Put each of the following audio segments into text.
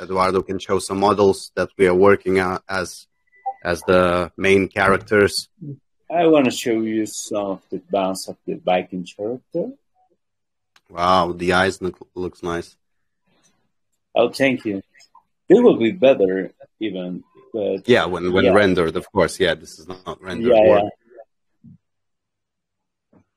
Eduardo can show some models that we are working on as as the main characters. I want to show you some of the bounce of the Viking character. Wow, the eyes look, looks nice. Oh, thank you. It will be better even. But yeah, when when yeah. rendered, of course. Yeah, this is not rendered. Yeah, yeah.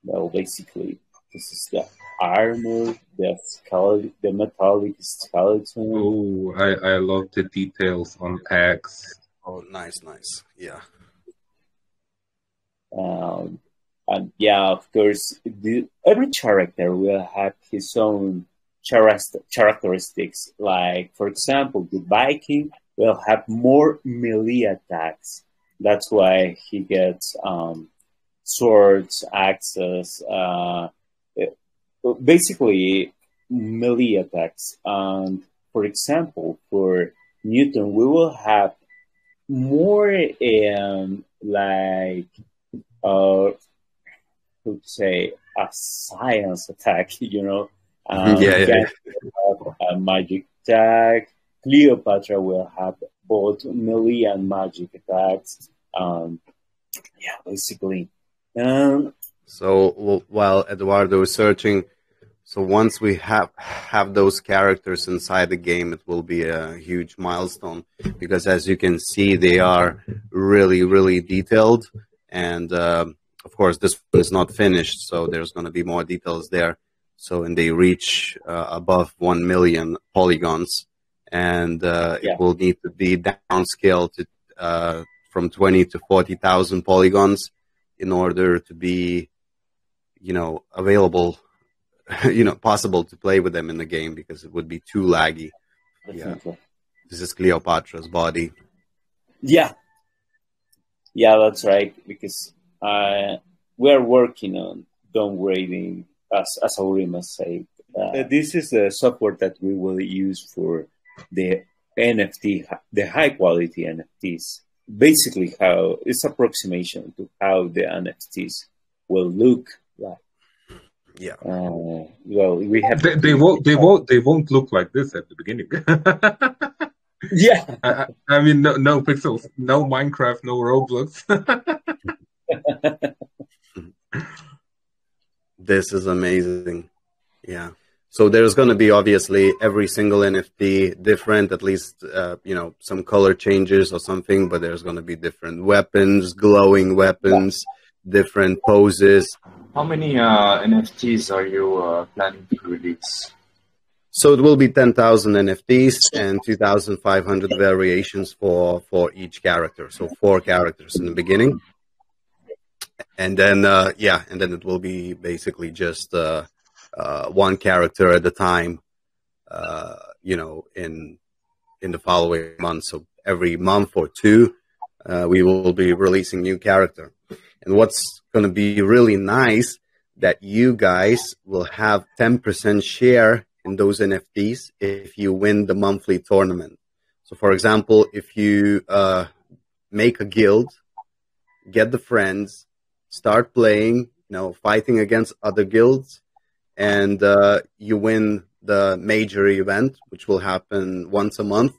Well, basically, this is the armor, the skeleton, the metallic skeleton. Oh, I I love the details on Axe. Oh, nice, nice. Yeah. Um, and yeah, of course, the, every character will have his own characteristics. Like, for example, the Viking will have more melee attacks. That's why he gets um, swords, axes, uh, basically melee attacks. And for example, for Newton, we will have more um, like uh, to say a science attack, you know. Um, yeah, yeah. A magic attack. Cleopatra will have both melee and magic attacks. Um, yeah, basically. Um, so while Eduardo is searching, so once we have have those characters inside the game, it will be a huge milestone because, as you can see, they are really, really detailed. And uh, of course, this one is not finished, so there's going to be more details there. So, and they reach uh, above one million polygons, and uh, yeah. it will need to be downscaled to uh, from twenty to forty thousand polygons in order to be, you know, available you know possible to play with them in the game because it would be too laggy. Definitely. Yeah. This is Cleopatra's body. Yeah. Yeah, that's right. Because uh, we're working on downgrading, as as Aurima said. Uh, this is the software that we will use for the NFT, the high quality NFTs. Basically, how it's approximation to how the NFTs will look like. Yeah. Uh, well, we have. They, they won't. They won't. They won't look like this at the beginning. yeah. I, I, mean, no, no pixels, no Minecraft, no Roblox. this is amazing. Yeah. So there's going to be obviously every single NFT different, at least uh, you know some color changes or something. But there's going to be different weapons, glowing weapons, different poses, how many uh, NFTs are you uh, planning to release? So it will be 10,000 NFTs and 2,500 variations for, for each character. So four characters in the beginning. And then, uh, yeah, and then it will be basically just uh, uh, one character at a time, uh, you know, in, in the following months. So every month or two, we will be releasing new character. And what's going to be really nice that you guys will have 10% share in those NFTs if you win the monthly tournament. So, for example, if you uh, make a guild, get the friends, start playing, you know, fighting against other guilds, and uh, you win the major event, which will happen once a month,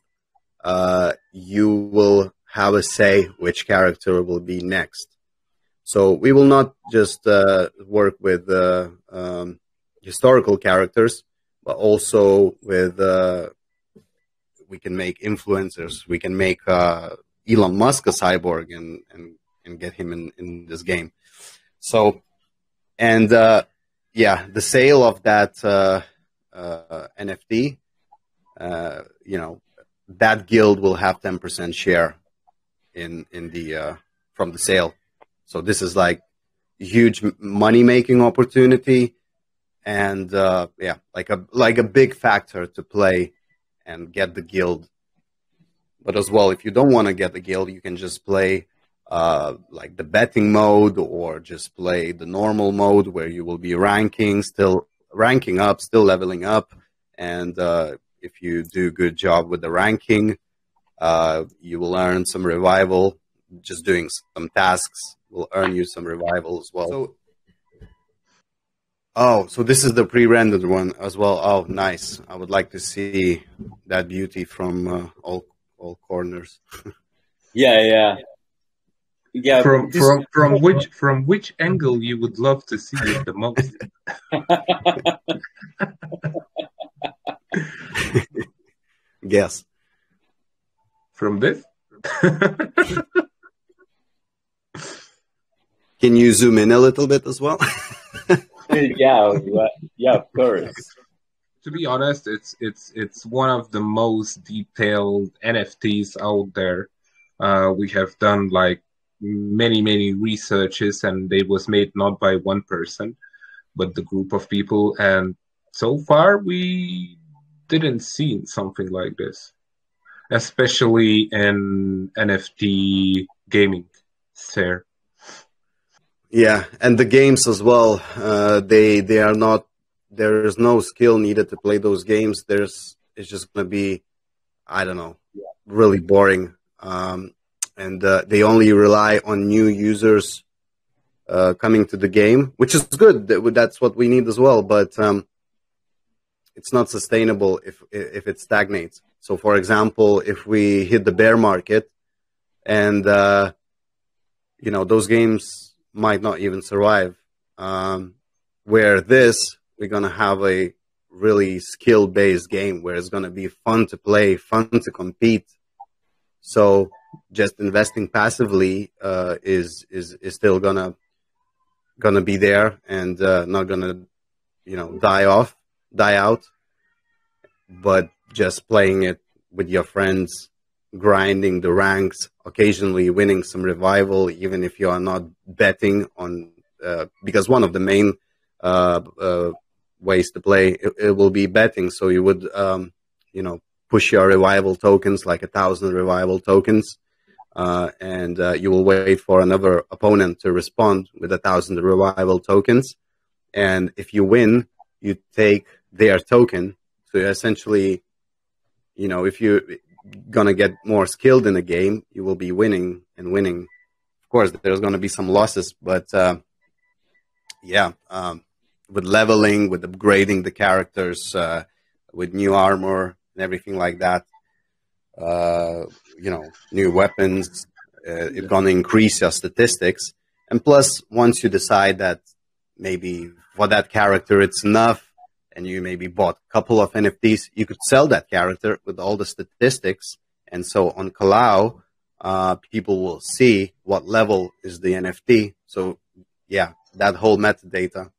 uh, you will have a say which character will be next. So we will not just uh, work with uh, um, historical characters, but also with uh, we can make influencers. We can make uh, Elon Musk a cyborg and and, and get him in, in this game. So and uh, yeah, the sale of that uh, NFT, you know, that guild will have ten percent share in in the from the sale. So this is like huge money making opportunity, and uh, yeah, like a like a big factor to play and get the guild. But as well, if you don't want to get the guild, you can just play uh, like the betting mode or just play the normal mode where you will be ranking, still ranking up, still leveling up, and uh, if you do good job with the ranking, uh, you will earn some revival just doing some tasks will earn you some revival as well. So, Oh, so this is the pre-rendered one as well. Oh, nice. I would like to see that beauty from uh, all all corners. yeah, yeah, yeah. From this... from from which from which angle you would love to see it the most? Guess. From this. Can you zoom in a little bit as well? yeah, yeah, of course. To be honest, it's it's it's one of the most detailed NFTs out there. Uh, we have done like many many researches, and it was made not by one person, but the group of people. And so far, we didn't see something like this, especially in NFT gaming sphere. Yeah, and the games as well. Uh, they they are not. There is no skill needed to play those games. There's it's just gonna be, I don't know, really boring. Um, and uh, they only rely on new users uh, coming to the game, which is good. That's what we need as well. But um, it's not sustainable if if it stagnates. So, for example, if we hit the bear market, and uh, you know those games might not even survive. Um, where this, we're gonna have a really skill based game where it's gonna be fun to play, fun to compete. So just investing passively uh, is is is still gonna gonna be there and uh, not gonna you know die off, die out. But just playing it with your friends grinding the ranks, occasionally winning some revival, even if you are not betting on, uh, because one of the main uh, uh, ways to play it, it, will be betting. So you would, um, you know, push your revival tokens like a thousand revival tokens, uh, and uh, you will wait for another opponent to respond with a thousand revival tokens. And if you win, you take their token. So essentially, you know, if you gonna get more skilled in the game, you will be winning and winning. Of course, there's gonna be some losses, but uh, yeah, um, with leveling, with upgrading the characters, uh, with new armor and everything like that, uh, you know, new weapons, uh, it's gonna increase your statistics. And plus, once you decide that maybe for that character it's enough and you maybe bought a couple of NFTs, you could sell that character with all the statistics. And so on Kalau, uh, people will see what level is the NFT. So yeah, that whole metadata.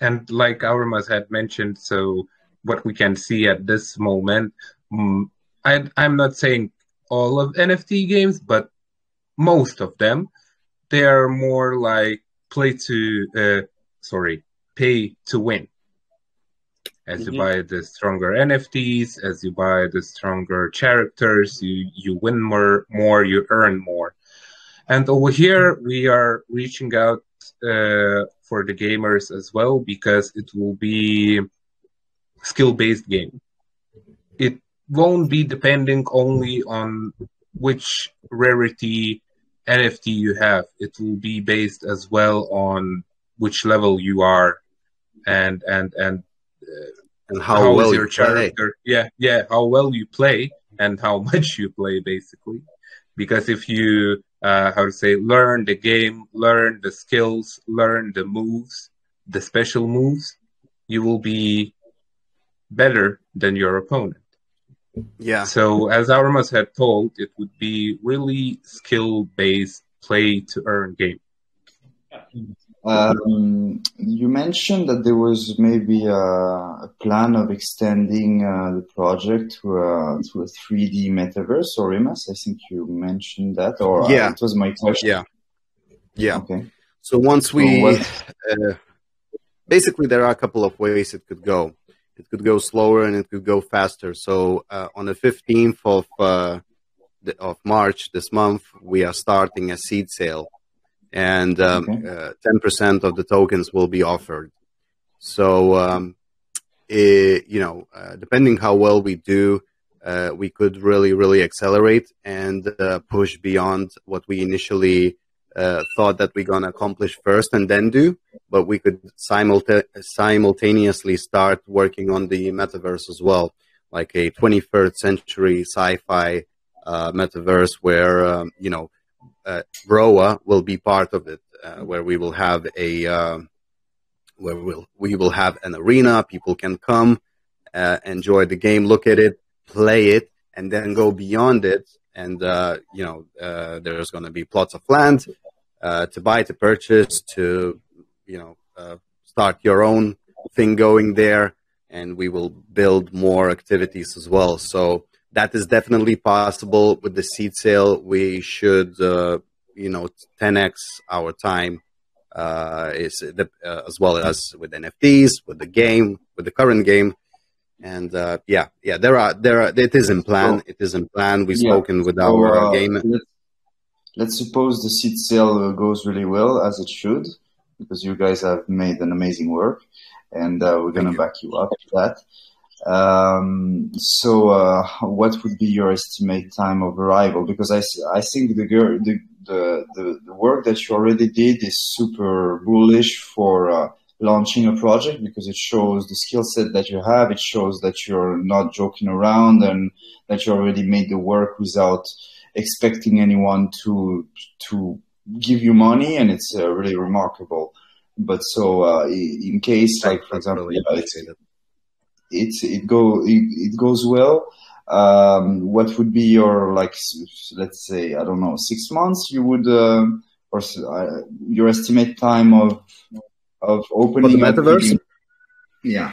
And like Aurimas had mentioned, so what we can see at this moment, um, I, I'm not saying all of NFT games, but most of them, they are more like play to, uh, sorry, pay to win. As mm-hmm. you buy the stronger NFTs, as you buy the stronger characters, you you win more, more you earn more. And over here, we are reaching out uh, for the gamers as well because it will be skill-based game. It won't be depending only on which rarity NFT you have. It will be based as well on which level you are and and and and how, how well your character play. yeah yeah how well you play and how much you play basically. Because if you uh, how to say learn the game learn the skills learn the moves the special moves you will be better than your opponent. Yeah. So as Aurimas had told it would be really skill based play to earn game um, you mentioned that there was maybe a, a plan of extending uh, the project to a, to a 3D metaverse, Aurimas. I think you mentioned that, or uh, yeah, uh, it was my question. Yeah, yeah. Okay. So once we, uh, basically, there are a couple of ways it could go. It could go slower and it could go faster. So uh, on the 15th of uh, of March this month, we are starting a seed sale and um, okay. uh, 10% of the tokens will be offered. So, um, it, you know, uh, depending how well we do, uh, we could really, really accelerate and uh, push beyond what we initially uh, thought that we're going to accomplish first and then do, but we could simulta- simultaneously start working on the metaverse as well, like a 21st century sci-fi uh, metaverse where um, you know uh, Roa will be part of it, uh, where we will have a um, where we'll, we will have an arena. People can come, uh, enjoy the game, look at it, play it, and then go beyond it. And uh, you know, uh, there's going to be plots of land uh, to buy, to purchase, to you know, uh, start your own thing going there, and we will build more activities as well. So that is definitely possible with the seed sale. We should, uh, you know, 10x our time uh, is the, uh, as well as with NFTs, with the game, with the current game, and uh, yeah, yeah, there are there are it is in plan. So, it is in plan. We've yeah. spoken with so, our uh, game. Let's, let's suppose the seed sale goes really well as it should, because you guys have made an amazing work, and uh, we're gonna back you up for that. Um, so, uh, what would be your estimate time of arrival? Because I, I think the, the, the, the, the work that you already did is super bullish for uh, launching a project because it shows the skill set that you have. It shows that you're not joking around and that you already made the work without expecting anyone to to give you money, and it's uh, really remarkable. But so, uh, in case, like for example, yeah, it it go it, it goes well. Um, what would be your like let's say I don't know six months you would uh, or uh, your estimate time of of opening For the metaverse? Yeah.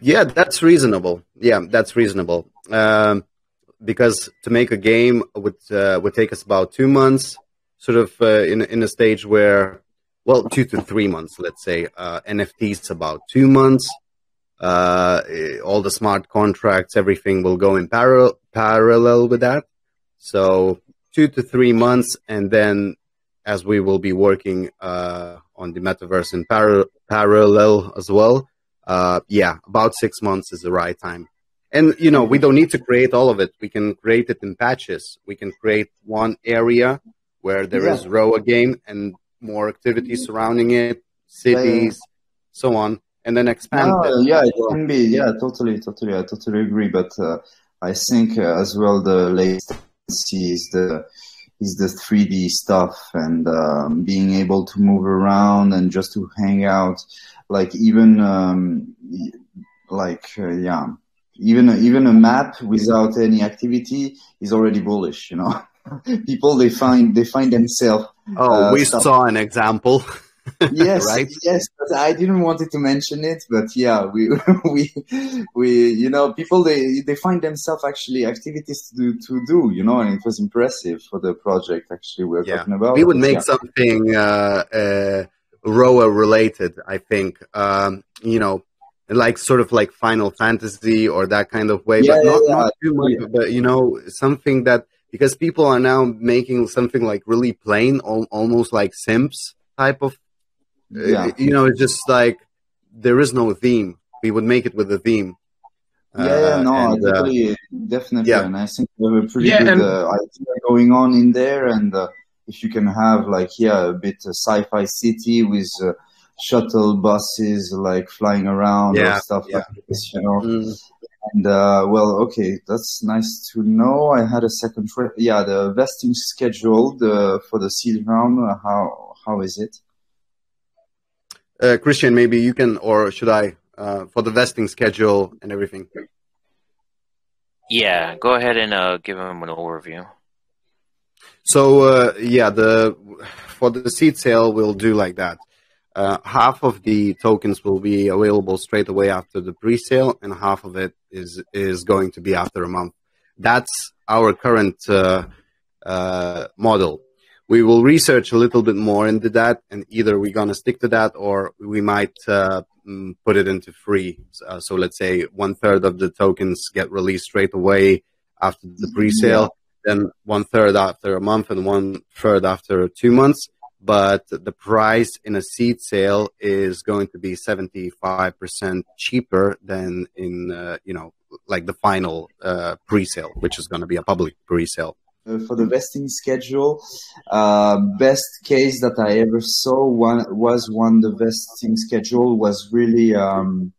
Yeah, that's reasonable. Yeah, that's reasonable. Um, because to make a game would uh, would take us about two months, sort of uh, in in a stage where, well, two to three months, let's say. Uh, NFTs about two months uh, all the smart contracts, everything will go in parallel parallel with that. So two to three months, and then as we will be working uh, on the metaverse in par- parallel as well, uh, yeah, about six months is the right time. And you know, we don't need to create all of it. We can create it in patches. We can create one area where there yeah. is Roa game and more activities surrounding it, cities, yeah. so on and then expand oh, Yeah, it can be. Yeah, totally, totally. I totally agree. But uh, I think uh, as well the latency is the is the 3D stuff and um, being able to move around and just to hang out. Like even um, like uh, yeah, even even a map without any activity is already bullish. You know, people they find they find themselves. Oh, uh, we stuff. saw an example. yes, right? yes. But I didn't wanted to mention it, but yeah, we we we you know people they they find themselves actually activities to do to do you know, and it was impressive for the project actually we're yeah. talking about. We would make yeah. something uh, uh, Roa related, I think. Um, you know, like sort of like Final Fantasy or that kind of way, yeah, but not, not too much. But you know, something that because people are now making something like really plain, al- almost like Sims type of yeah. you know, it's just like there is no theme. We would make it with a theme. Yeah, yeah no, uh, and, definitely, uh, definitely, yeah. and I think we have a pretty yeah, good and- uh, idea going on in there. And uh, if you can have like, yeah, a bit sci-fi city with uh, shuttle buses like flying around yeah, or stuff like this, you know. Mm. And uh, well, okay, that's nice to know. I had a second, trip. yeah, the vesting schedule the, for the seed round. How how is it? Uh, Christian, maybe you can, or should I, uh, for the vesting schedule and everything? Yeah, go ahead and uh, give him an overview. So uh, yeah, the for the seed sale, we'll do like that. Uh, half of the tokens will be available straight away after the pre-sale, and half of it is is going to be after a month. That's our current uh, uh, model we will research a little bit more into that, and either we're gonna stick to that or we might uh, mm, put it into free. Uh, so let's say one third of the tokens get released straight away after the pre-sale, yeah. then one third after a month, and one third after two months. But the price in a seed sale is going to be seventy five percent cheaper than in uh, you know like the final uh, pre-sale, which is going to be a public pre-sale. Uh, for the vesting schedule. Uh, best case that I ever saw one was when the vesting schedule was really um,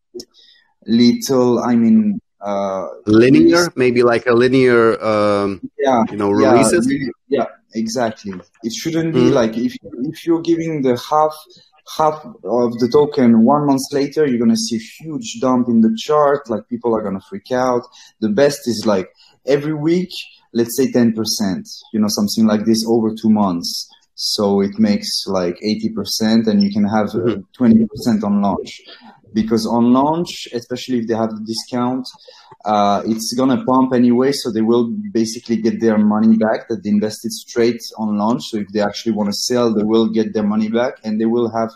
little. I mean, uh, linear, maybe like a linear, um, yeah, you know, releases. Yeah, yeah, exactly. It shouldn't be mm. like if if you're giving the half half of the token one month later, you're gonna see a huge dump in the chart. Like people are gonna freak out. The best is like every week let's say 10%, you know, something like this over two months. So it makes like 80% and you can have uh, 20% mm-hmm. on launch. Because on launch, especially if they have the discount, uh, it's gonna pump anyway, so they will basically get their money back that they invested straight on launch. So if they actually want to sell, they will get their money back, and they will have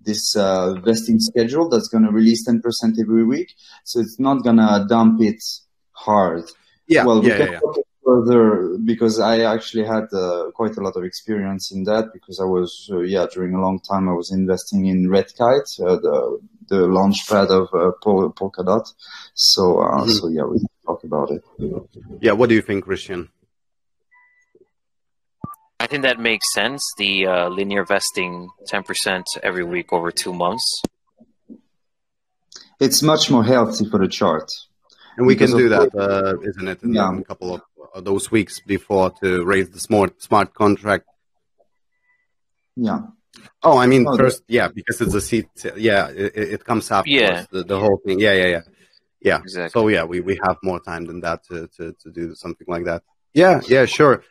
this uh, vesting schedule that's gonna release 10% every week. So it's not gonna dump it hard. Yeah, well, we yeah, can yeah further because I actually had uh, quite a lot of experience in that because I was uh, yeah during a long time I was investing in Redkite, uh, the the launchpad of uh, Pol- Polkadot. So uh, mm-hmm. so yeah, we talk about it. Yeah, what do you think, Christian? I think that makes sense. The uh, linear vesting, ten percent every week over two months. It's much more healthy for the chart. And we can do that, uh, isn't it? In yeah. a couple of those weeks before to raise the smart smart contract. Yeah. Oh, I mean, oh, first, yeah, because it's a seat. Yeah, it, it comes after yeah. the, the whole thing. Yeah, yeah, yeah, yeah. Exactly. So yeah, we, we have more time than that to, to, to do something like that. Yeah, yeah, sure.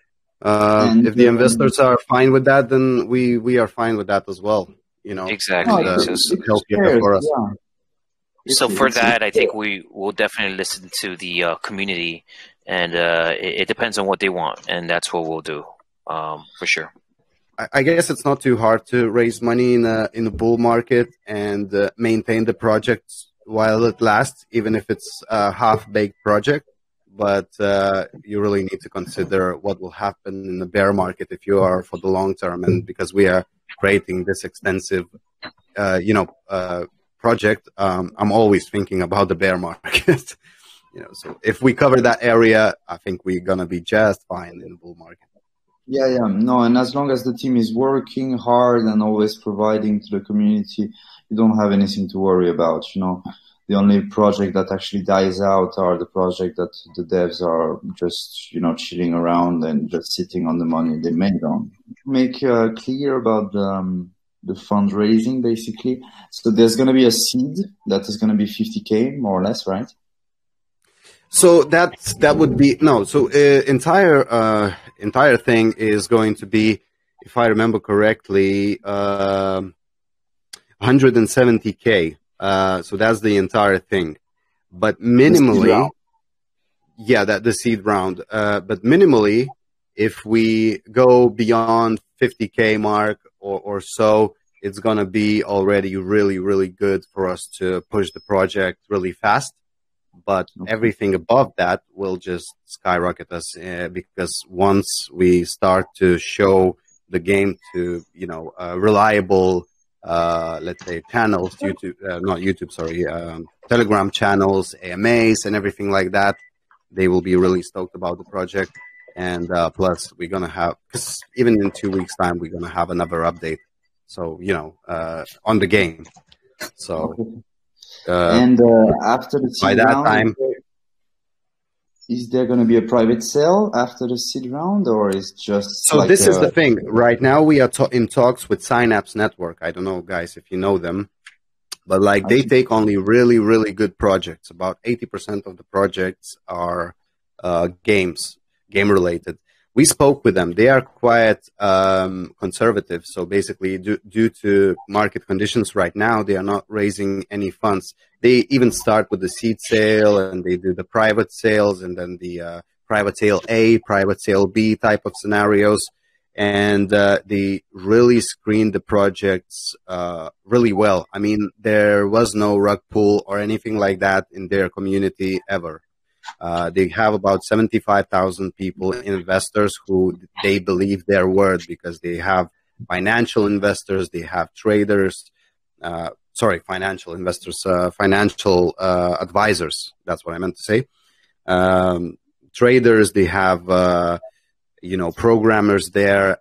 Uh, and, if the investors are fine with that, then we we are fine with that as well. You know, exactly. uh, for us. Yeah. So for that, I think we will definitely listen to the uh, community, and uh, it, it, depends on what they want, and that's what we'll do um, for sure. I guess it's not too hard to raise money in a in a bull market and uh, maintain the project while it lasts, even if it's a half baked project. But uh, you really need to consider what will happen in the bear market if you are for the long term, and because we are creating this extensive, uh, you know uh, project, um, I'm always thinking about the bear market. you know, so if we cover that area, I think we're gonna be just fine in the bull market. Yeah, yeah, no, and as long as the team is working hard and always providing to the community, you don't have anything to worry about. You know, the only project that actually dies out are the project that the devs are just you know chilling around and just sitting on the money they made on. Make uh, clear about the um, the fundraising basically. So there's going to be a seed that is going to be 50k more or less, right? So that that would be no. So uh, entire uh, entire thing is going to be, if I remember correctly, uh, 170k. Uh, so that's the entire thing, but minimally, yeah, that the seed round. Uh, but minimally, if we go beyond 50k mark or, or so, it's going to be already really, really good for us to push the project really fast. But okay. everything above that will just skyrocket us uh, because once we start to show the game to, you know, uh, reliable, uh, let's say channels, YouTube, uh, not YouTube, sorry, um, Telegram channels, AMAs, and everything like that, they will be really stoked about the project. And uh, plus, we're gonna have because even in two weeks' time, we're gonna have another update. So you know, uh, on the game. So uh, and uh, after the by that round, time, is there going to be a private sale after the seed round, or is just so? Like this a... is the thing. Right now, we are to- in talks with Synapse Network. I don't know, guys, if you know them, but like they take only really, really good projects. About eighty percent of the projects are uh, games game related. We spoke with them. They are quite um, conservative. So basically, due, due to market conditions right now, they are not raising any funds. They even start with the seed sale and they do the private sales and then the uh, private sale A, private sale B type of scenarios. And uh, they really screened the projects uh, really well. I mean, there was no rug pull or anything like that in their community ever. Uh, they have about 75,000 people, investors who they believe their word because they have financial investors, they have traders, uh, sorry, financial investors, uh, financial uh, advisors. That's what I meant to say. Um, traders, they have, uh, you know, programmers there,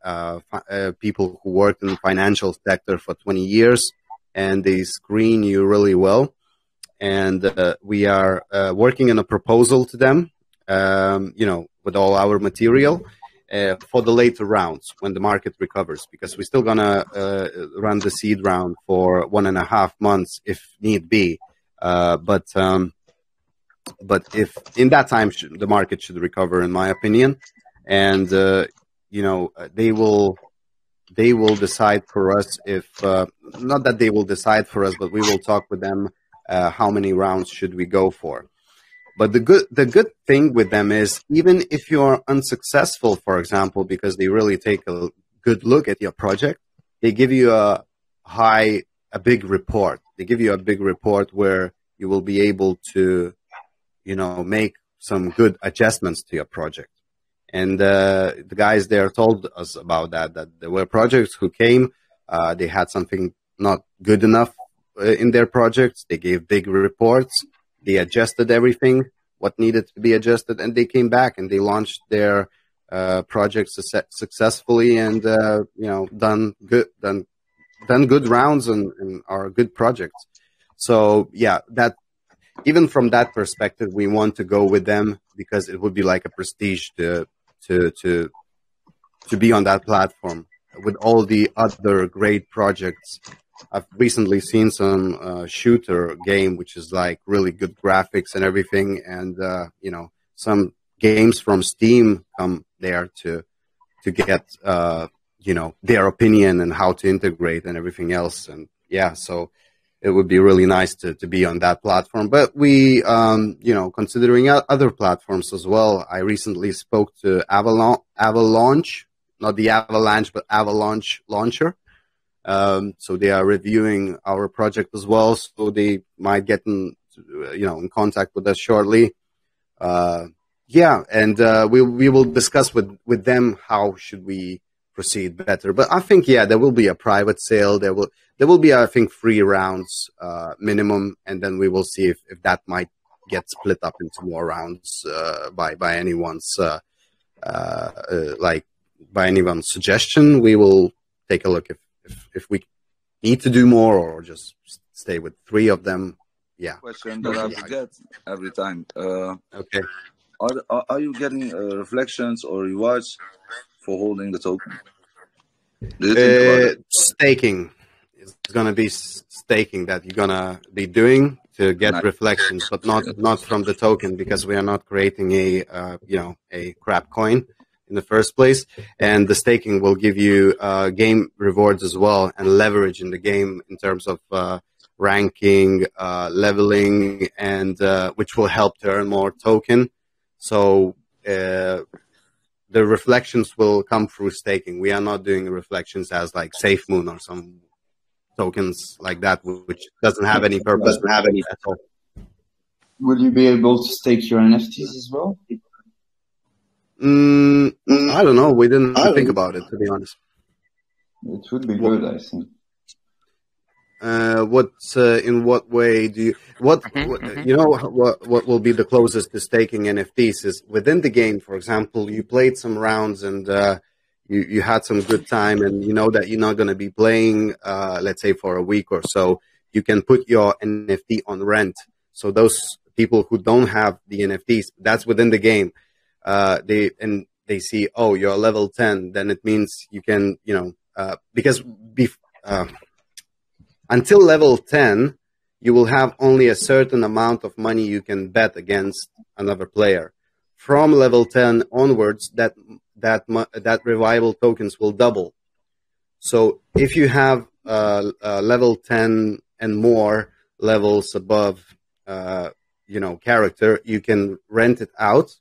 people who worked in the financial sector for 20 years, and they screen you really well. And uh, we are uh, working on a proposal to them, um, you know, with all our material. Uh, for the later rounds when the market recovers, because we're still gonna uh, run the seed round for one and a half months if need be. but um, but if in that time the market should recover, in my opinion, and uh, you know they will they will decide for us if uh, not that they will decide for us, but we will talk with them uh, how many rounds should we go for. But the good the good thing with them is even if you're unsuccessful, for example, because they really take a good look at your project, they give you a high a big report. They give you a big report where you will be able to, you know, make some good adjustments to your project. And uh, the guys there told us about that, that there were projects who came, uh, they had something not good enough in their projects. They gave big reports. They adjusted everything, what needed to be adjusted, and they came back and they launched their uh, projects su- successfully and, uh, you know, done good, done, done good rounds and, and are good projects. So yeah, that even from that perspective, we want to go with them because it would be like a prestige to to to to be on that platform with all the other great projects. I've recently seen some uh, shooter game which is like really good graphics and everything, and uh, you know some games from Steam come there to to get uh, you know their opinion and how to integrate and everything else. And yeah, so it would be really nice to, to be on that platform. But we, um, you know, considering other platforms as well. I recently spoke to Avalon, Avalanche, not the Avalanche, but Avalanche Launcher. Um, so they are reviewing our project as well. So they might get in, you know, in contact with us shortly. Uh, yeah, and uh, we we will discuss with with them how should we proceed better. But I think yeah, there will be a private sale. There will there will be, I think, three rounds uh, minimum, and then we will see if, if that might get split up into more rounds uh, by by anyone's uh, uh, uh like by anyone's suggestion. We will take a look if, if, if we need to do more or just stay with three of them. Yeah. Question that I forget every time. Uh, okay. Are, are you getting reflections or rewards for holding the token? staking is going to be staking that you're going to be doing to get reflections, but not not from the token because we are not creating a uh, you know a crap coin in the first place. And the staking will give you uh, game rewards as well and leverage in the game in terms of uh, ranking, uh, leveling, and uh, which will help to earn more token. So uh, the reflections will come through staking. We are not doing reflections as like Safe Moon or some tokens like that, which doesn't have any purpose. Doesn't have any at all. Will you be able to stake your NFTs as well? Mm, I don't know. We didn't think about it, to be honest. It would be good, I think. Uh, what uh, in what way do you what, mm-hmm, what mm-hmm. you know what what will be the closest to staking NFTs is within the game. For example, you played some rounds and uh, you, you had some good time and you know that you're not going to be playing, uh, let's say for a week or so, you can put your NFT on rent. So those people who don't have the NFTs, that's within the game. Uh, they, and they see, oh, you're level 10, then it means you can, you know, uh, because bef- uh, until level 10, you will have only a certain amount of money you can bet against another player. From level 10 onwards, that that that revival tokens will double. So if you have uh, level 10 and more levels above, uh, you know, character, you can rent it out,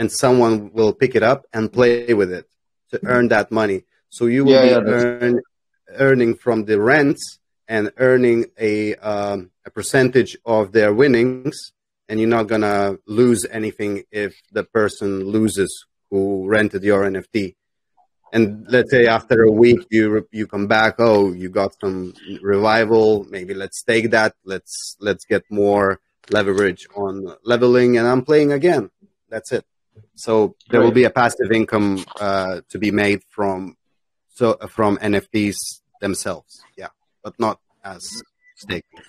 and someone will pick it up and play with it to earn that money. So you will yeah, be yeah, earn, earning from the rents and earning a um, a percentage of their winnings, and you're not gonna lose anything if the person loses who rented your NFT. And let's say after a week you you come back, oh, you got some revival. Maybe let's take that. Let's let's get more leverage on leveling, and I'm playing again. That's it. So there right. will be a passive income uh, to be made from so from NFTs themselves. Yeah, but not as staking.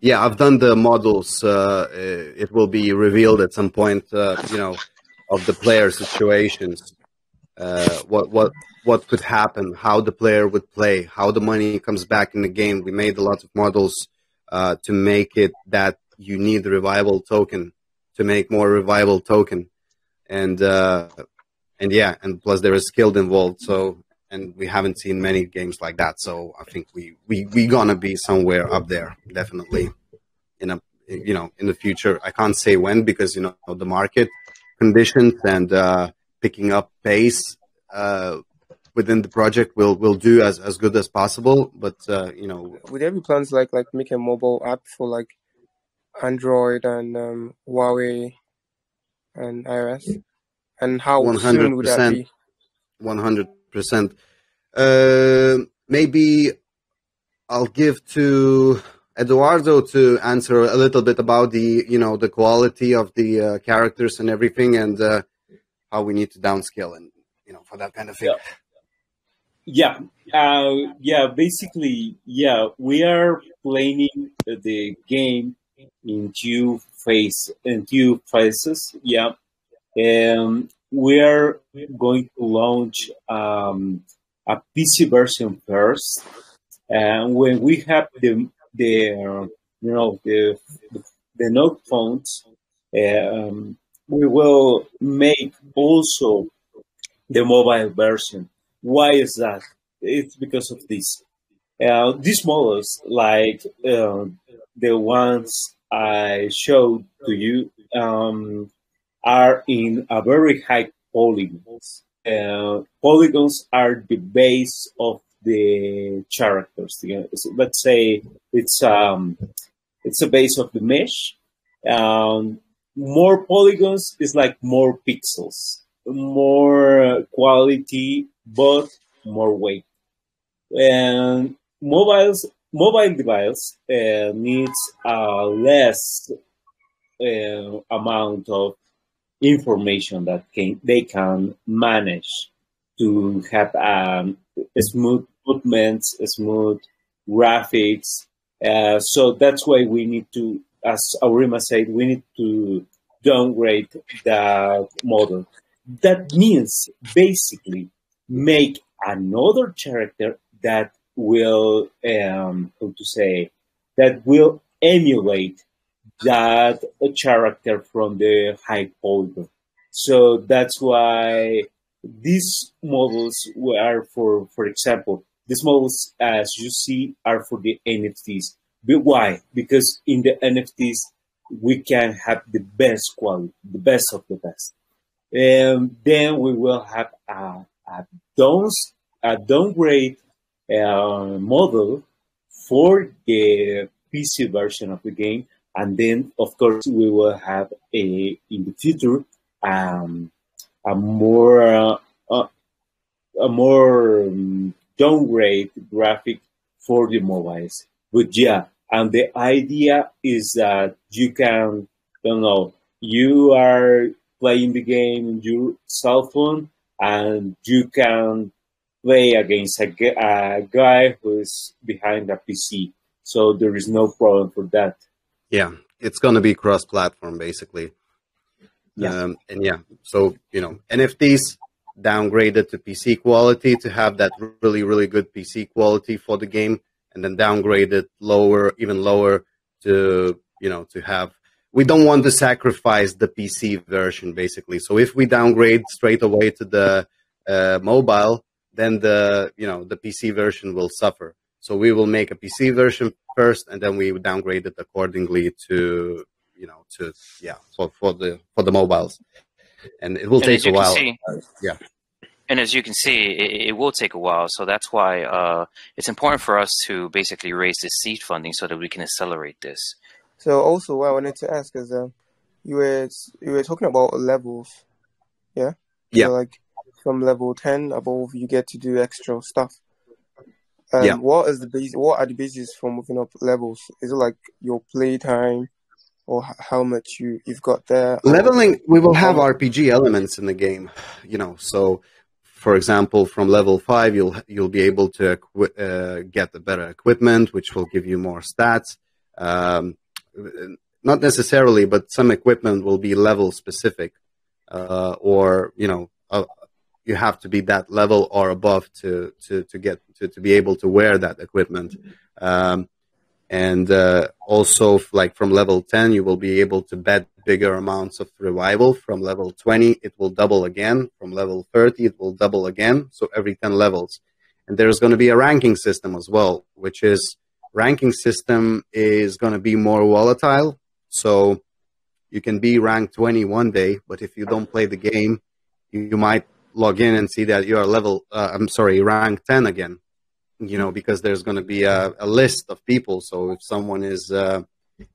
Yeah, I've done the models. Uh, it will be revealed at some point. Uh, you know, of the player situations. Uh, what what what could happen? How the player would play? How the money comes back in the game? We made a lot of models uh, to make it that you need the revival token to make more revival token, and uh, and yeah, and plus there is skill involved. So and we haven't seen many games like that. So I think we we we gonna be somewhere up there definitely in a you know in the future. I can't say when because you know the market conditions and uh, picking up pace uh, within the project will will do as, as good as possible. But uh, you know, would there be plans like like make a mobile app for like Android and um, Huawei and iOS? And how 100%, soon would that be? One hundred percent. Uh, maybe I'll give to Eduardo to answer a little bit about the you know the quality of the uh, characters and everything, and uh, how we need to downscale and you know for that kind of thing. Yeah, yeah, uh, yeah. Basically, yeah, we are planning the game in two phase in two phases. Yeah, and we are going to launch um, a PC version first, and when we have the the you know the the, the Note phones, um, we will make also the mobile version. Why is that? It's because of this. Uh, these models, like uh, the ones I showed to you, um, are in a very high polygons. Uh, polygons are the base of the characters. Let's say it's um, it's a base of the mesh. Um, more polygons is like more pixels, more quality, but more weight. And mobiles, mobile device uh, needs a less uh, amount of information that can, they can manage to have um, smooth movements, smooth graphics. Uh, so that's why we need to, as Aurima said, we need to downgrade the model. That means basically make another character that will, um, how to say, that will emulate that character from the high polygon. So that's why these models were for, for example, these models, as you see, are for the NFTs. But why? Because in the NFTs, we can have the best quality, the best of the best. And then we will have a, a, downs, a downgrade uh, model for the PC version of the game. And then, of course, we will have a, in the future, um, a more, uh, uh, a more um, downgrade graphic for the mobiles. But yeah, and the idea is that you can, don't know, you are playing the game on your cell phone and you can play against a, a guy who's behind a PC. So there is no problem for that. Yeah, it's going to be cross platform basically. Yeah. Um, and yeah, so, you know, NFTs downgraded to PC quality to have that really, really good PC quality for the game and then downgrade it lower, even lower to, you know, to have, we don't want to sacrifice the PC version basically. So if we downgrade straight away to the uh, mobile, then the, you know, the PC version will suffer. So we will make a PC version first and then we downgrade it accordingly to, you know, to, yeah, for, for the, for the mobiles and it will and take a while. See, yeah. And as you can see, it, it, will take a while. So that's why uh, it's important for us to basically raise this seed funding so that we can accelerate this. So also, what I wanted to ask is, uh, you were you were talking about levels, yeah, yeah, so like from level ten above, you get to do extra stuff. Um, yeah. What is the base? What are the bases for moving up levels? Is it like your play time, or how much you you've got there? Leveling, we will have RPG elements in the game, you know. So, for example, from level five, you'll you'll be able to uh, get the better equipment, which will give you more stats. Um, not necessarily, but some equipment will be level specific, uh, or you know, uh, you have to be that level or above to to to get to, to be able to wear that equipment. Um, and uh, also like from level 10 you will be able to bet bigger amounts of revival. From level 20 it will double again. From level 30 it will double again. So every 10 levels. And there's going to be a ranking system as well which is ranking system is going to be more volatile. So you can be ranked 20 one day but if you don't play the game you, you might log in and see that you are level uh, i'm sorry rank 10 again you know because there's going to be a, a, list of people so if someone is uh,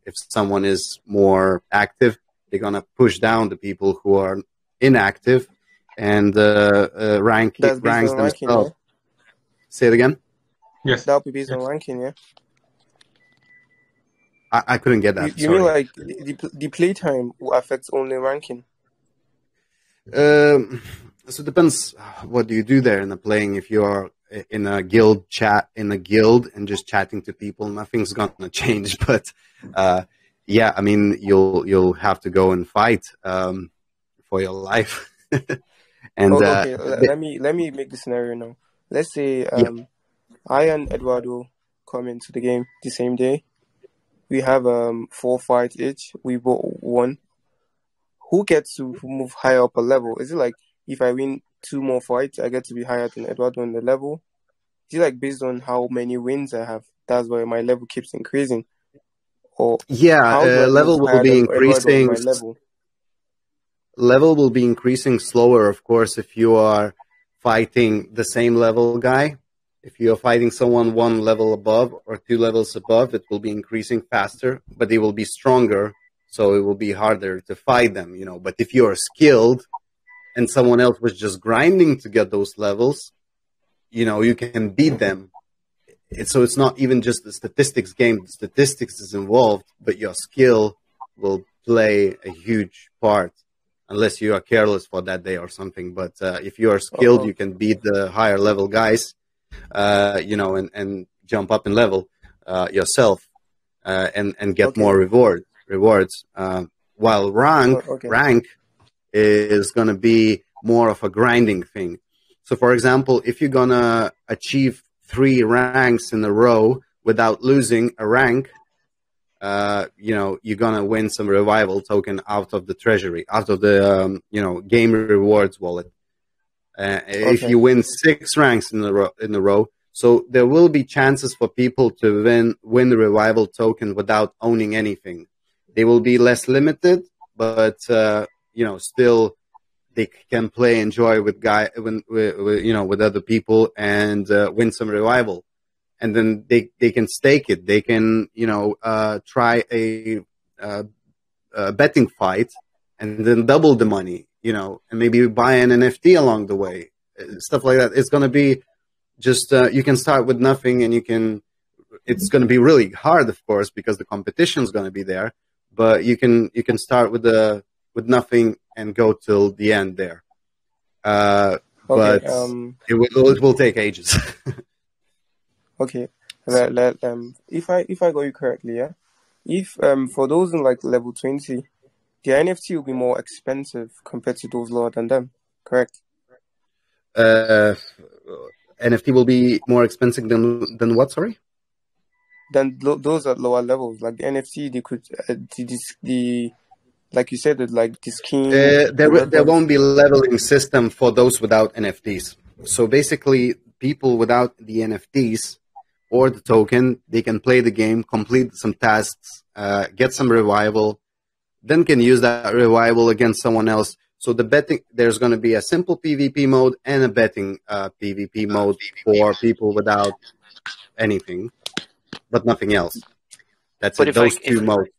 if someone is more active they're going to push down the people who are inactive and uh, uh, rank That's ranks based ranking, themselves say it again Yes. That'll be based on ranking, yeah. I, I couldn't get that you mean like the, the playtime affects only ranking? Um, so it depends what do you do there in the playing if you are in a guild chat in a guild and just chatting to people nothing's gonna change but uh, yeah i mean you'll you'll have to go and fight um, for your life and Oh, uh, okay, le- let me let me make the scenario now. Let's say um, I and Eduardo come into the game the same day. We have um four fights each. We both won. Who gets to move higher up a level? Is it like if I win two more fights, I get to be higher than Eduardo on the level? Is like based on how many wins I have? That's why my level keeps increasing. Or yeah how do I uh, level will be than Eduardo in increasing level? level will be increasing slower of course if you are fighting the same level guy if you're fighting someone one level above or two levels above it will be increasing faster but they will be stronger so it will be harder to fight them you know but if you're skilled and someone else was just grinding to get those levels you know you can beat them it, so it's not even just the statistics game the statistics is involved but your skill will play a huge part unless you are careless for that day or something. But uh, if you are skilled, Uh-huh. you can beat the higher level guys, uh, you know, and, and jump up in level uh, yourself uh, and and get Okay. more reward rewards. Um, while rank Oh, okay. rank is going to be more of a grinding thing. So, for example, if you're gonna achieve three ranks in a row without losing a rank, uh, you know, you're gonna win some revival token out of the treasury, out of the um, you know game rewards wallet. Uh, If you win six ranks in a row, in a row, so there will be chances for people to win win the revival token without owning anything. They will be less limited, but uh, you know, still they can play enjoy with guy when you know with other people and uh, win some revival. And then they they can stake it. They can you know uh, try a, uh, a betting fight and then double the money you know and maybe buy an nft along the way. Stuff like that. It's going to be just uh, you can start with nothing and you can it's going to be really hard of course because the competition is going to be there but you can you can start with the with nothing and go till the end there uh, Okay. but Um. it will it will take ages Okay. Let, let, um, if I if I got you correctly, yeah. If um for those in like level twenty, the NFT will be more expensive compared to those lower than them. Correct. uh, NFT will be more expensive than than what? Sorry. Than lo- those at lower levels, like the NFT, they could uh, the, the the like you said, that like the skin. Uh, there wi- there won't be leveling system for those without NFTs. So basically, people without the NFTs or the token, they can play the game, complete some tasks, uh, get some revival, then can use that revival against someone else. So the betting there's going to be a simple PvP mode and a betting uh, PvP mode for people without anything, but nothing else. That's But it. if I- Those two if- modes.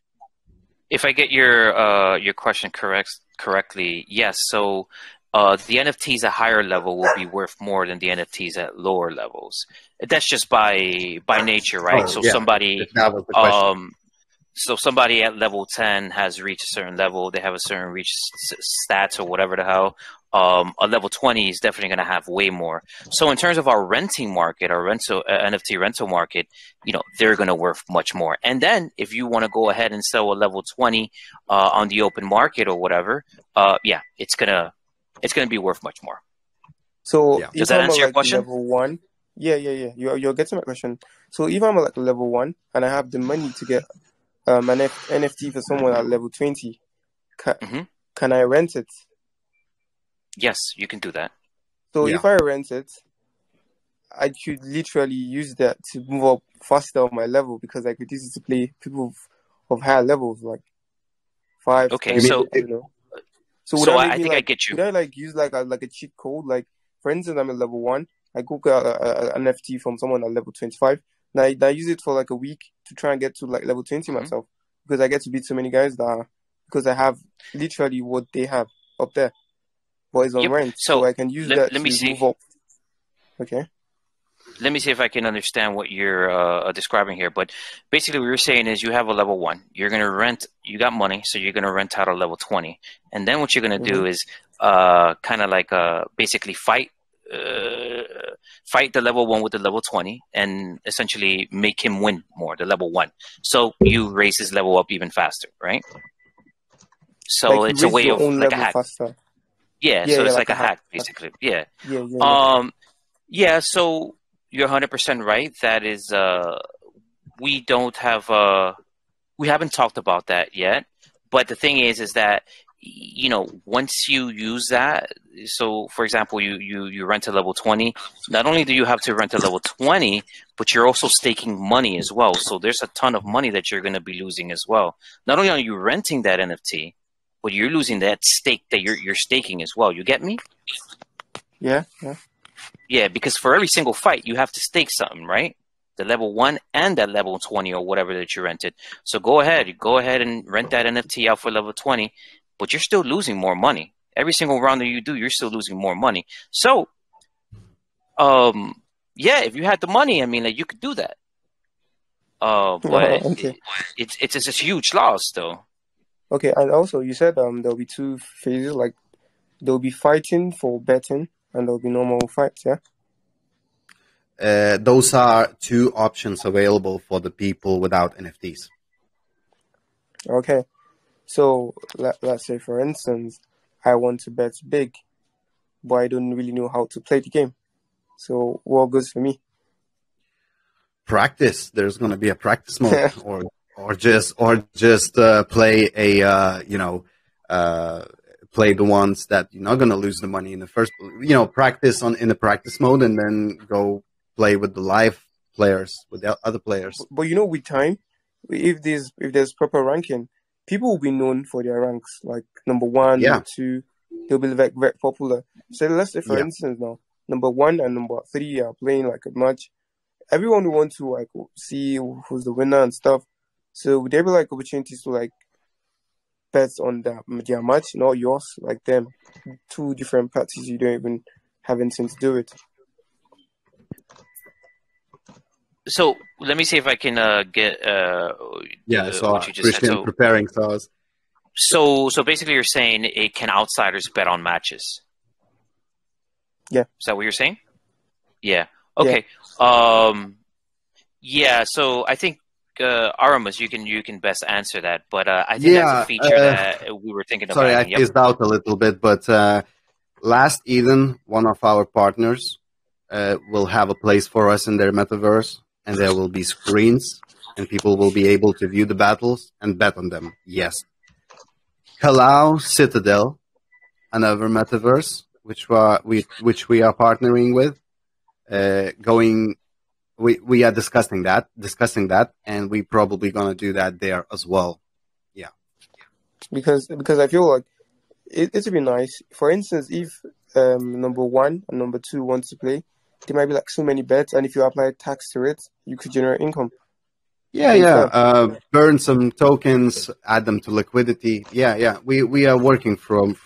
If I get your uh, your question correct correctly, yes. So uh, the NFTs at higher level will be worth more than the NFTs at lower levels. That's just by by nature, right? Oh, so yeah. somebody If that was the question. um, so somebody at level 10 has reached a certain level they have a certain reach stats or whatever the hell um, a level 20 is definitely going to have way more so in terms of our renting market our rental uh, nft rental market you know they're going to worth much more and then if you want to go ahead and sell a level 20 uh, on the open market or whatever uh, yeah it's going to it's going to be worth much more so yeah. does that answer your like question level one yeah yeah yeah you're, you're getting my question so if i'm like level one and i have the money to get um, an F- NFT for someone at level 20, can, mm-hmm. can I rent it? Yes, you can do that. So yeah. if I rent it, I could literally use that to move up faster on my level because I could use it to play people of, of higher levels, like five. Okay, so you know. So, so I, I think like, I get you. Would I like use like a like a cheat code? Like for instance, I'm at level one. I go get an NFT from someone at level twenty five. Now I, I use it for like a week to try and get to like level 20 mm-hmm. myself because I get to beat so many guys that are, because I have literally what they have up there, it's on yep. rent, so, so, I can use let, that let me see. move up. Okay. Let me see if I can understand what you're uh, describing here. But basically, what you're saying is you have a level one. You're going to rent. You got money, so you're going to rent out a level twenty. And then what you're going to mm-hmm. do is uh, kind of like uh, basically fight uh, fight the level one with the level 20 and essentially make him win more, the level one. So you raise his level up even faster, right? So like it's a way of like a hack. Faster. Yeah, Yeah, so yeah, it's like like, a hack, hack. basically. Yeah. Yeah, yeah, yeah. Um, yeah. So you're 100 percent right. That is, uh, we don't have, uh, we haven't talked about that yet. But the thing is, is that you know once you use that, so for example, you you you rent a level 20. Not only do you have to rent a level 20, but you're also staking money as well. So there's a ton of money that you're going to be losing as well. Not only are you renting that NFT, but you're losing that stake that you're you're staking as well. You get me? yeah, yeah. Yeah, because for every single fight, you have to stake something, right? The level one and that level 20 or whatever that you rented. So go ahead, go ahead and rent that NFT out for level 20, but you're still losing more money. Every single round that you do, you're still losing more money. So, um, yeah, if you had the money, I mean, like you could do that. Uh, but okay. it, it's it's it's a huge loss, though. Okay, and also you said um there'll be two phases, like there'll be fighting for betting and there'll be normal fights, yeah? Uh, those are two options available for the people without NFTs. Okay. So let, let's say for instance, I want to bet big, but I don't really know how to play the game. So what goes for me? Practice. There's going to be a practice mode, or or just or just uh, play a uh, you know uh, play the ones that you're not going to lose the money in the first. You know, practice on in the practice mode, and then go play with the live players with the other players. But, but you know, with time, if there's if there's proper ranking, people will be known for their ranks, like number one, Yeah. number two. They'll be like very popular. So let's say, for Yeah. instance, now number one and number three are playing like a match. Everyone will want to like see who's the winner and stuff. So would there be like opportunities to like bet on that their match, not yours, like them, two different parties you don't even have anything to do with. So let me see if I can uh, get uh, Yeah, I saw what you just said. So, preparing sauce. so, so basically, you're saying it can outsiders bet on matches? Yeah. Is that what you're saying? Yeah. Okay. Um, yeah. So I think uh, Aurimas, you can you can best answer that, but uh, I think Yeah, that's a feature uh, that we were thinking about. Sorry, I. Yep. fizzed out a little bit, but uh, Last Eden, one of our partners, uh, will have a place for us in their metaverse, and there will be screens, and people will be able to view the battles and bet on them. Yes. Kalao Citadel, another metaverse, which we we which we are partnering with, uh, going. We, we are discussing that, discussing that, and we probably gonna do that there as well. Yeah. Because because I feel like it it would be nice. For instance, if um number one and number two wants to play, there might be like so many bets, and if you apply tax to it, you could generate income. Yeah, yeah. Uh, burn some tokens, add them to liquidity. Yeah, yeah. We we are working from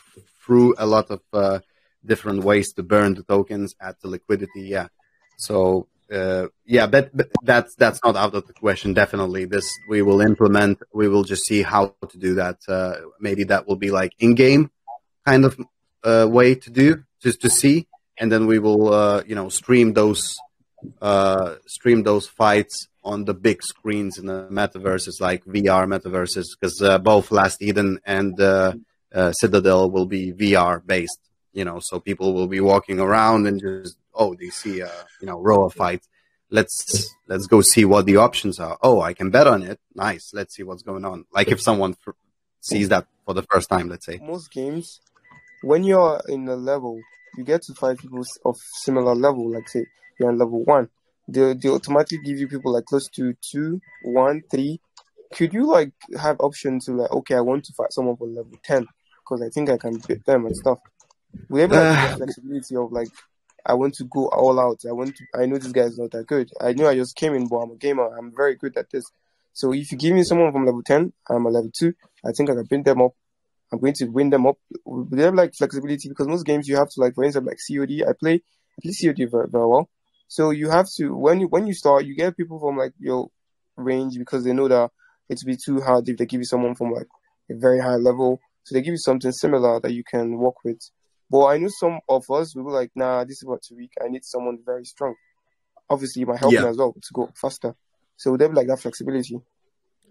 through a lot of uh, different ways to burn the tokens, add to liquidity. Yeah. So uh, yeah, but, but that's that's not out of the question. Definitely, this we will implement. We will just see how to do that. Uh, maybe that will be like in-game kind of uh, way to do, just to see, and then we will, uh, you know, stream those uh, stream those fights on the big screens in the metaverses, like VR metaverses, because uh, both Last Eden and Citadel will be VR based. You know, so people will be walking around and just oh, they see a you know row of fight. Let's let's go see what the options are. Oh, I can bet on it. Nice. Let's see what's going on. Like if someone f- sees that for the first time, let's say. Most games, when you're in a level, you get to fight people of similar level. Like say you're on level one, they they automatically give you people like close to two, one, three. Could you like have option to like okay, I want to fight someone for level ten because I think I can beat them and stuff. We have like uh, flexibility of like I want to go all out. I want to. I know this guy is not that good. I knew I just came in, but I'm a gamer. I'm very good at this. So if you give me someone from level ten, I'm a level two. I think I can bring them up. I'm going to win them up. They have like flexibility because most games you have to like, for instance, like COD. I play I play COD very, very well. So you have to when you when you start, you get people from like your range because they know that it'll be too hard if they give you someone from like a very high level. So they give you something similar that you can work with. But I know some of us, we were like, nah, this is about too weak. I need someone very strong. Obviously, it might help yeah. me as well to go faster. So they have like that flexibility.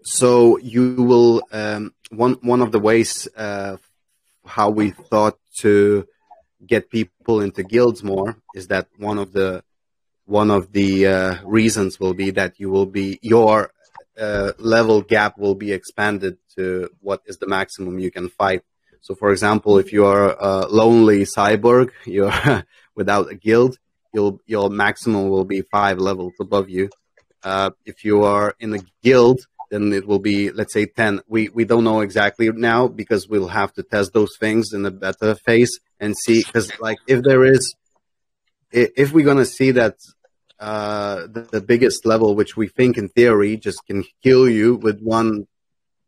So you will um, one one of the ways uh, how we thought to get people into guilds more is that one of the one of the uh, reasons will be that you will be your uh, level gap will be expanded to what is the maximum you can fight so, for example, if you are a lonely cyborg, you're without a guild, your your maximum will be five levels above you. Uh, if you are in a guild, then it will be let's say ten. We we don't know exactly now because we'll have to test those things in the beta phase and see. Because like if there is, if we're gonna see that uh, the, the biggest level, which we think in theory just can kill you with one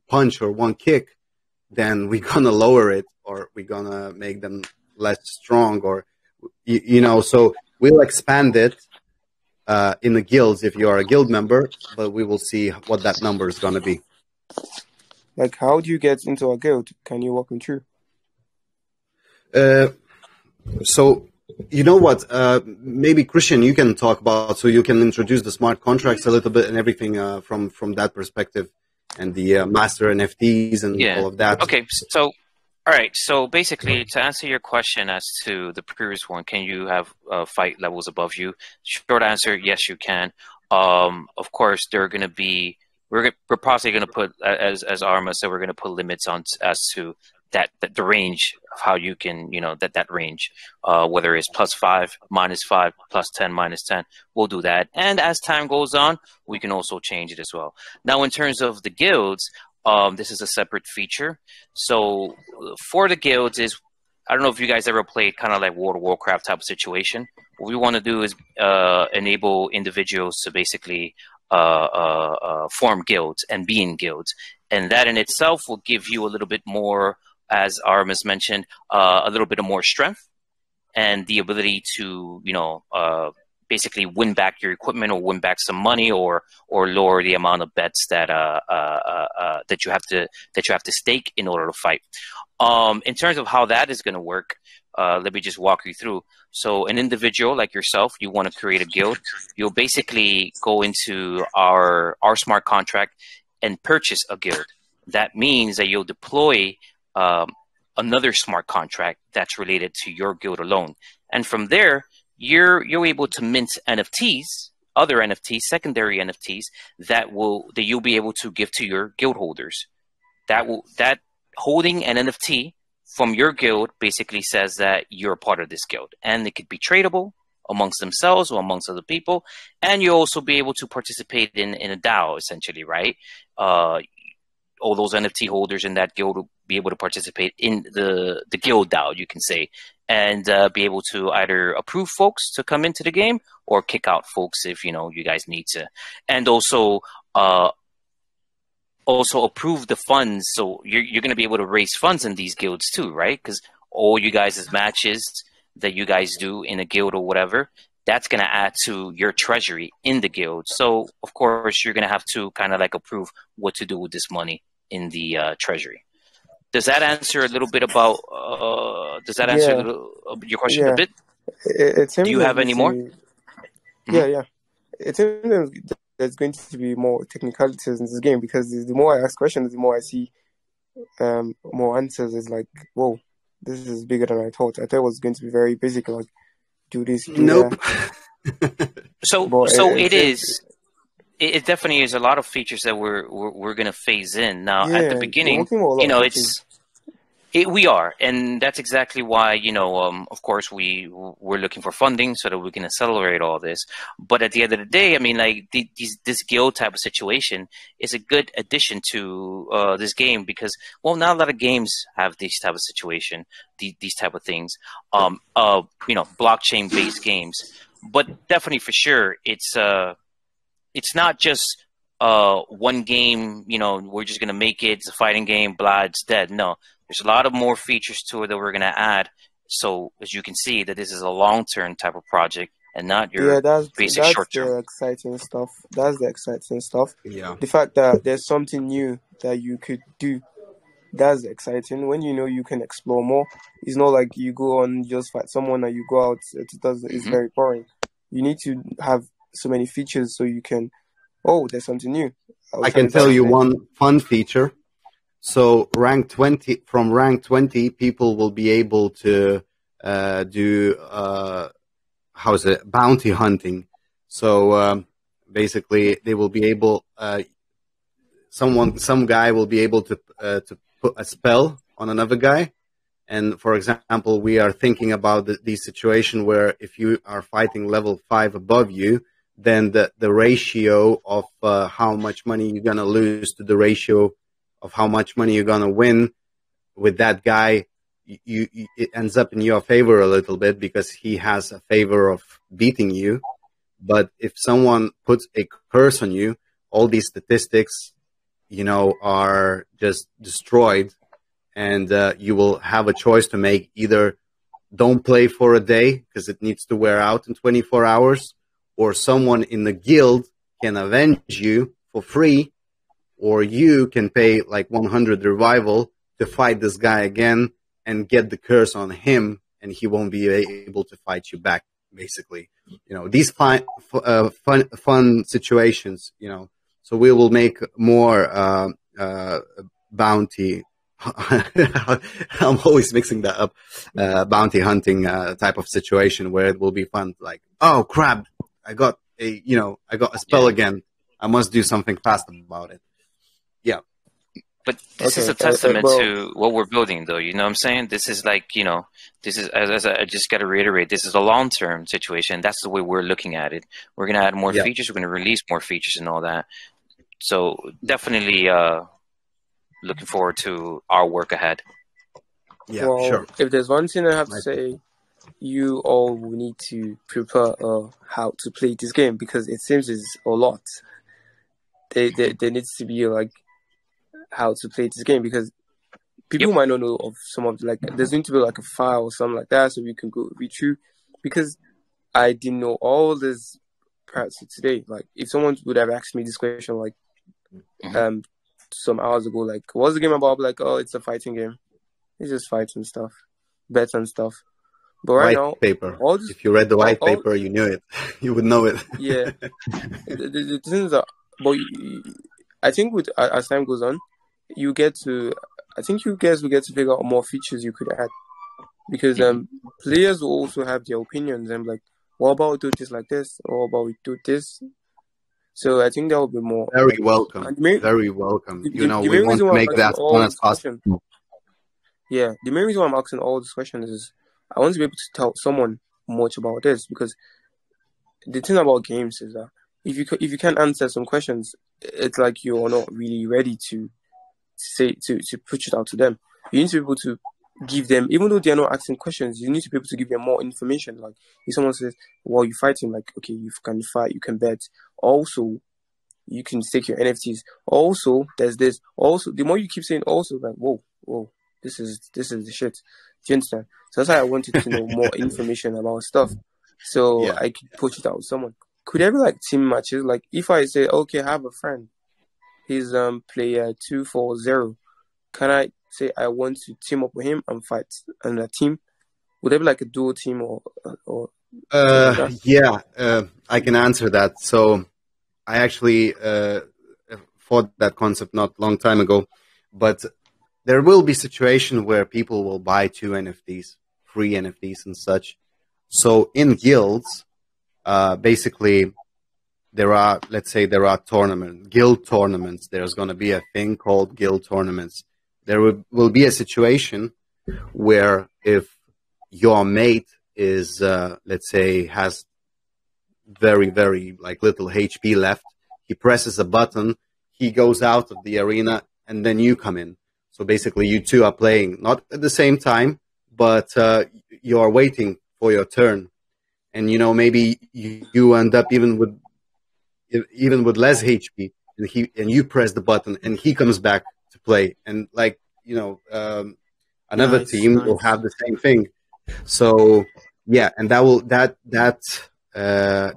punch or one kick, then we're gonna lower it or we're gonna make them less strong or you, you know so we'll expand it uh, in the guilds if you are a guild member but we will see what that number is gonna be. Like how do you get into a guild? Can you walk me through? Uh, so you know what uh, maybe christian you can talk about so you can introduce the smart contracts a little bit and everything uh, from from that perspective and the uh, master NFTs and yeah. all of that. Okay, so all right, so basically, to answer your question as to the previous one, can you have uh, fight levels above you? Short answer: Yes, you can. Um, of course, there are going to be we're we're possibly going to put as as Aurimas said, we're going to put limits on as to that, that the range of how you can you know that that range uh, whether it's plus five minus five plus 10 minus 10 we'll do that. And as time goes on we can also change it as well. Now in terms of the guilds um, this is a separate feature. So for the guilds is i don't know if you guys ever played kind of like world of warcraft type of situation. What we want to do is uh, enable individuals to basically uh, uh, uh, form guilds and be in guilds. And that in itself will give you a little bit more as Aurimas mentioned, uh, a little bit of more strength and the ability to, you know, uh, basically win back your equipment or win back some money or or lower the amount of bets that uh, uh, uh, uh that you have to that you have to stake in order to fight. Um, in terms of how that is going to work, let me just walk you through. So, an individual like yourself, you want to create a guild. You'll basically go into our our smart contract and purchase a guild. That means that you'll deploy um, another smart contract that's related to your guild alone. And from there, you're you're able to mint NFTs, other NFTs, secondary NFTs that will that you'll be able to give to your guild holders. That will that holding an NFT from your guild basically says that you're part of this guild, and it could be tradable amongst themselves or amongst other people, and you'll also be able to participate in in a DAO essentially, right? Uh, all those NFT holders in that guild will be able to participate in the the guild DAO, you can say, and uh, be able to either approve folks to come into the game or kick out folks if you know you guys need to, and also uh, also approve the funds. So you're you're going to be able to raise funds in these guilds too, right? Because all you guys' matches that you guys do in a guild or whatever, that's going to add to your treasury in the guild. So, of course, you're going to have to kind of like approve what to do with this money in the uh, treasury. Does that answer a little bit about? Uh, does that answer Yeah. little, uh, your question Yeah. a bit? It, it Do you have any it's more? a- Yeah, yeah. It seems that there's going to be more technicalities in this game because the the more I ask questions, the more I see um, more answers. It's like, whoa, this is bigger than I thought. I thought it was going to be very basic, like do this, do Nope. that. So, But so it- it it- is. It, it definitely is a lot of features that we're we're, we're going to phase in now. Yeah, at the beginning, working with a lot you know, it's it, we are, and that's exactly why you know, um, of course, we we're looking for funding so that we can accelerate all this. But at the end of the day, I mean, like the, these this guild type of situation is a good addition to uh, this game because, well, not a lot of games have this type of situation, the, these type of things, um, uh, you know, blockchain based games. But definitely for sure, it's uh, it's not just uh one game you know we're just gonna make it it's a fighting game blah it's dead no there's a lot of more features to it that we're gonna add so as you can see that this is a long-term type of project and not your yeah, that's basic that's short-term the exciting stuff. That's the exciting stuff. Yeah. The fact that there's something new that you could do. That's exciting. When you know you can explore more, it's not like you go on just fight someone and you go out. It does. It's Mhm. very boring. You need to have so many features so you can. Oh, there's something new. I'll I can tell you today. one fun feature. So rank 20 from rank 20 people will be able to uh, do uh, how's it bounty hunting. So um, basically they will be able uh, someone some guy will be able to uh, to put a spell on another guy and for example we are thinking about the, the situation where if you are fighting level 5 above you then the, the ratio of uh, how much money you're gonna lose to the ratio of how much money you're gonna win with that guy, you, you it ends up in your favor a little bit because he has a favor of beating you. But if someone puts a curse on you, all these statistics, you know, are just destroyed, and uh, you will have a choice to make either don't play for a day because it needs to wear out in 24 hours, or someone in the guild can avenge you for free, or you can pay like 100 revival to fight this guy again and get the curse on him, and he won't be able to fight you back. Basically, you know these fun, uh, fun, fun situations. You know, so we will make more uh, uh, bounty. I'm always mixing that up. Uh, bounty hunting uh, type of situation where it will be fun. Like, oh crap, I got a you know I got a spell Yeah. again. I must do something fast about it. Yeah, but this is a uh, uh, testament well- to what we're building though you know what i'm saying this is like you know this is as, as i just got to reiterate this is a long-term situation that's the way we're looking at it we're going to add more Yeah. features we're going to release more features and all that so definitely uh looking forward to our work ahead yeah, well, sure. if there's one thing I have to say, you all will need to prepare uh, how to play this game because it seems it's a lot. There, there, there needs to be like how to play this game because people might not know of some of like there's going to be like a file or something like that so we can go read through because I didn't know all this prior to today. Like if someone would have asked me this question like Mhm. um some hours ago, like what's the game about? Like, oh, it's a fighting game. It's just fights and stuff, bets and stuff. But right white now, paper. If you read the white all- paper, you knew it. you would know it. yeah, the, the, the things are, but I think with as time goes on, you get to, I think you guys will get to figure out more features you could add, because um players will also have their opinions and like, what about we do this like this, or what about we do this? So I think that will be more. Very welcome. Main- Very welcome. You know, we want to make that as possible. Yeah, the main reason why I'm asking all these questions is I want to be able to tell someone much about this because the thing about games is that if you if you can't answer some questions, it's like you're not really ready to say to to push it out to them. You need to be able to give them, even though they're not asking questions, you need to be able to give them more information. Like if someone says, "Well, you're fighting," like okay, you can fight, you can bet. Also, you can stake your NFTs. Also, there's this. Also, the more you keep saying also, like whoa, whoa, this is this is the shit. Do you understand? So that's why I wanted to know more information about stuff. so Yeah. I could push it out with someone. Could there be like team matches? Like if I say, okay, I have a friend, he's um player two four zero. Can I say I want to team up with him and fight another team? Would there be like a dual team or or Uh, yeah, uh, I can answer that. So I actually uh, fought that concept not long time ago, but there will be situation where people will buy two NFTs, free NFTs and such. So in guilds, uh, basically, there are let's say there are tournament guild tournaments. There's going to be a thing called guild tournaments. There will, will be a situation where if your mate is uh, let's say has very very like little HP left, he presses a button, he goes out of the arena, and then you come in. So basically, you two are playing not at the same time, but uh, you are waiting for your turn, and you know maybe you, you end up even with even with less HP, and he and you press the button, and he comes back to play, and like you know um, another Nice, team will have the same thing. So yeah, and that will that that uh,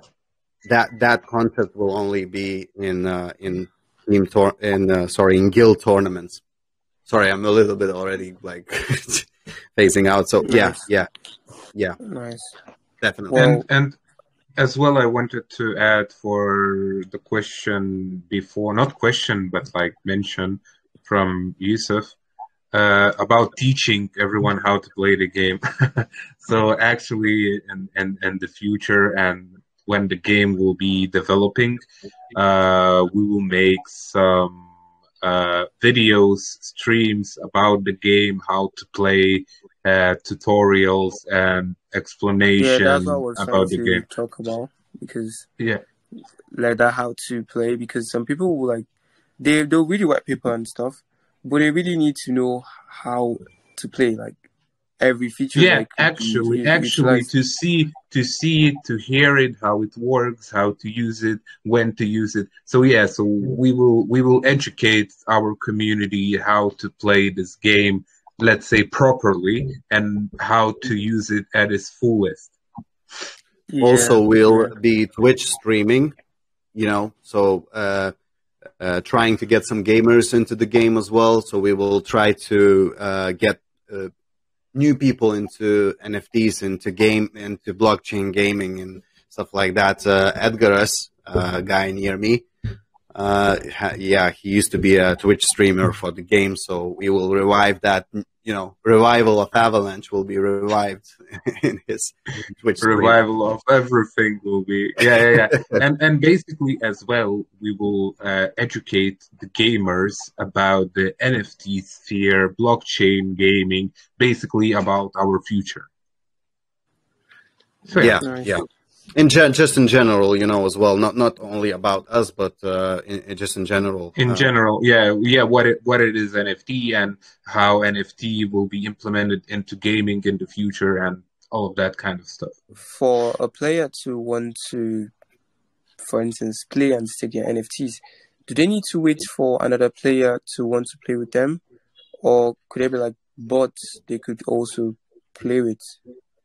that that concept will only be in uh, in team tour in uh, sorry in guild tournaments. Sorry, I'm a little bit already like phasing out. So yeah, Nice. yeah, yeah, nice? definitely. Well- and and as well i wanted to add for the question before not question but like mention from yusuf uh, about teaching everyone how to play the game so actually in, in, in the future and when the game will be developing uh, we will make some uh, videos streams about the game how to play uh, tutorials and Yeah, explanation that's what about the to game. talk about because Yeah. like that how to play because some people will like they they'll read the white paper and stuff, but they really need to know how to play like every feature. Yeah, like, could be actually, actually, utilized. to see to see it, to hear it, how it works, how to use it, when to use it. So yeah, so we will we will educate our community how to play this game, let's say properly, and how to use it at its fullest. Yeah, also we'll be twitch streaming you know so uh, uh, trying to get some gamers into the game as well so we will try to uh, get uh, new people into nfts into game into blockchain gaming and stuff like that. Uh, Edgaras a guy near me uh, ha- yeah he used to be a twitch streamer for the game so we will revive that you know revival of avalanche will be revived in his twitch stream. revival of everything will be yeah yeah yeah and and basically as well we will uh, educate the gamers about the nft sphere blockchain gaming basically about our future so yeah Nice. yeah in gen- just in general you know as well not not only about us but uh in, in- just in general in uh, general yeah yeah what it what it is nft and how nft will be implemented into gaming in the future and all of that kind of stuff For a player to want to, for instance, play and stake their NFTs, do they need to wait for another player to want to play with them, or could they be like bots they could also play with?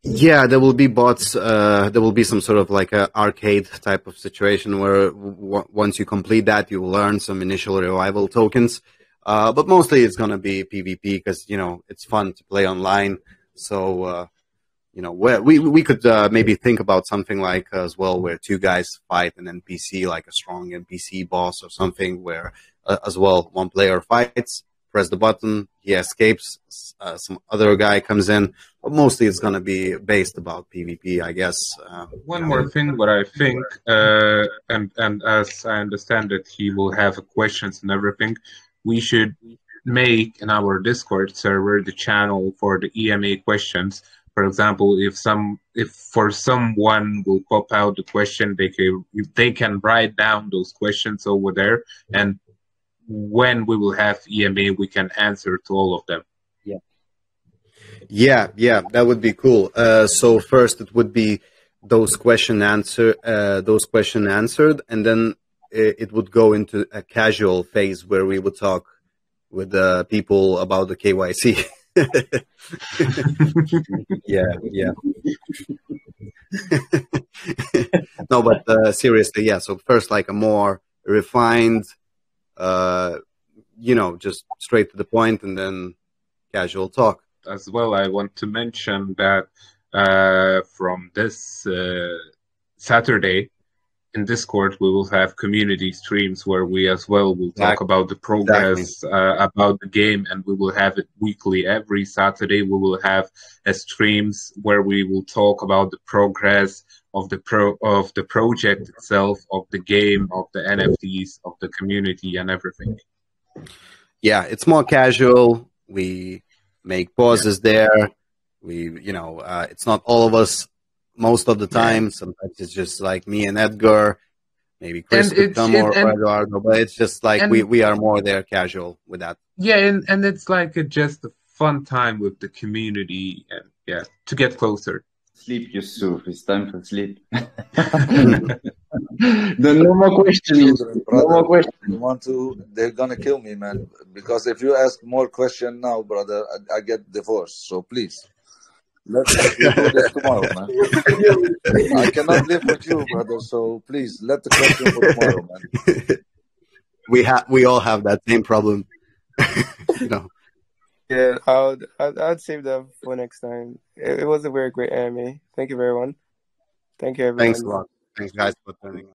Yeah there will be bots uh there will be some sort of like a arcade type of situation where w- once you complete that you will earn some initial revival tokens. Uh but mostly it's gonna be pvp because you know it's fun to play online. So uh you know we we could uh, maybe think about something like uh, as well where two guys fight an npc like a strong npc boss or something where uh, as well one player fights press the button he escapes uh, some other guy comes in but mostly it's going to be based about pvp i guess uh, One more thing, what I think, uh, and and as I understand it, he will have questions and everything. We should make in our Discord server the channel for the AMA questions. For example, if some if for someone will pop out the question, they can they can write down those questions over there, and when we will have AMA, we can answer to all of them. yeah yeah yeah, that would be cool uh, so first it would be those question answer uh, those question answered and then it, it would go into a casual phase where we would talk with uh, people about the kyc yeah yeah no, but uh, seriously, yeah. So first, like a more refined, uh, you know, just straight to the point, and then casual talk. As well, I want to mention that uh, from this uh, Saturday, in Discord, we will have community streams where we as well will talk exactly. about the progress exactly. uh, about the game, and we will have it weekly. Every Saturday, we will have a streams where we will talk about the progress of the pro of the project itself, of the game, of the NFTs, of the community, and everything. Yeah, it's more casual. We make pauses yeah. there. We, you know, uh, it's not all of us most of the time. Yeah. Sometimes it's just like me and Edgar. Maybe Chris could come or Eduardo, but it's just like we, we are more there casual with that. Yeah, and, and it's like a, just a fun time with the community and yeah, to get closer. Sleep, Yusuf. It's time for sleep. the no more questions. No more questions. Want to? They're gonna kill me, man. Because if you ask more question now, brother, I, I get divorced. So please. Let's do this tomorrow, man. I cannot live with you, brother. So please let the question for tomorrow, man. we have we all have that same problem. you know. Yeah, I'll I'd, I'd save that for next time. It, it was a very great anime. Thank you, everyone. Thank you, everyone. Thanks a lot. Thanks, guys, for turning.